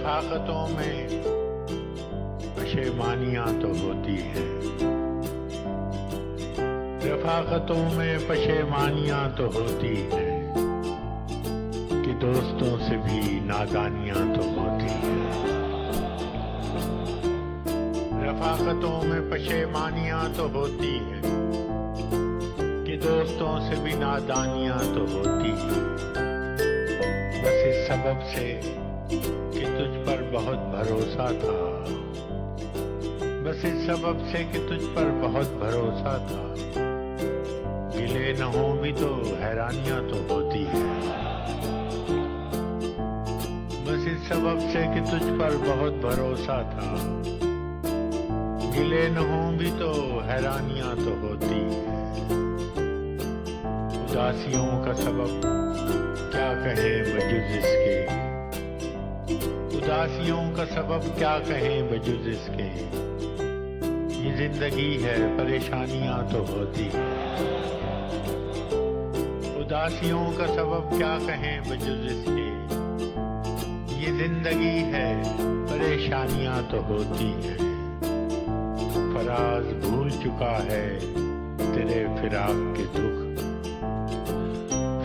रफाकतों में पशेमानियाँ तो होती हैं। रफाकतों में पशेमानियाँ तो होती हैं कि दोस्तों से भी नादानियाँ तो होती हैं। रफाकतों में पशेमानियाँ तो होती हैं कि दोस्तों से भी नादानियाँ तो होती हैं। बस इस सबब से बहुत भरोसा था। बस इस सबब से कि तुझ पर बहुत भरोसा था। गिले न हो भी तो हैरानियाँ तो होती है। बस इस सबब से कि तुझ पर बहुत भरोसा था। गिले न हो भी तो हैरानियाँ तो होती है। उदासियों का सबब क्या कहें बजुज इसके? उदासियों का सबब क्या कहें बजुज इसके? ये ज़िंदगी है, परेशानियाँ तो होती उदासियों का सबब क्या कहें बजुज इसके? ये ज़िंदगी है, परेशानियाँ तो होती है। फराज भूल चुका है, तेरे फिराक के दुख।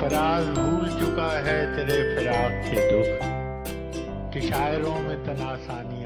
फराज भूल चुका है, तेरे फिराक के दुख। कि शायरों में तनासानी